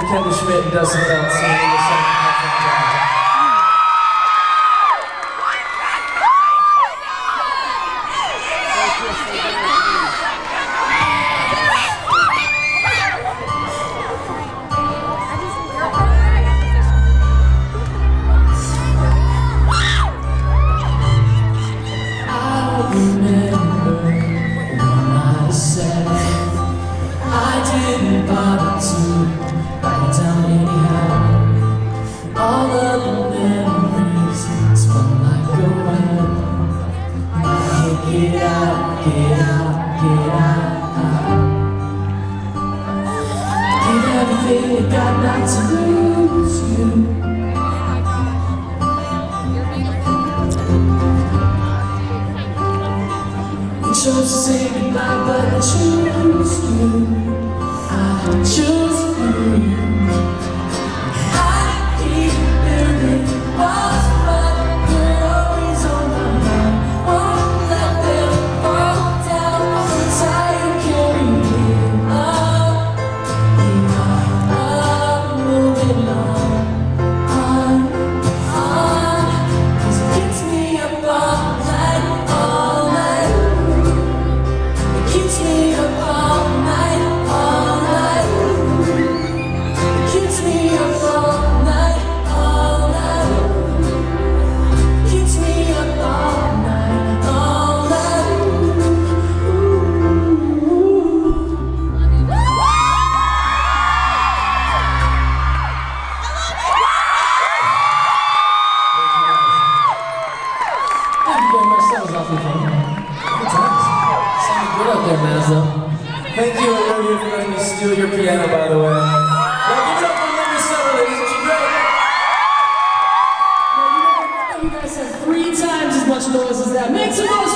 Kendall Schmidt and some singing the song. Amen. Give everything you got not to lose you. You chose to say goodbye but I choose you. I choose you. all of you for letting me steal your piano, by the way. Now give it up for Linda Sutter, ladies. Isn't she great? Now you guys have three times as much noise as that. Make some noise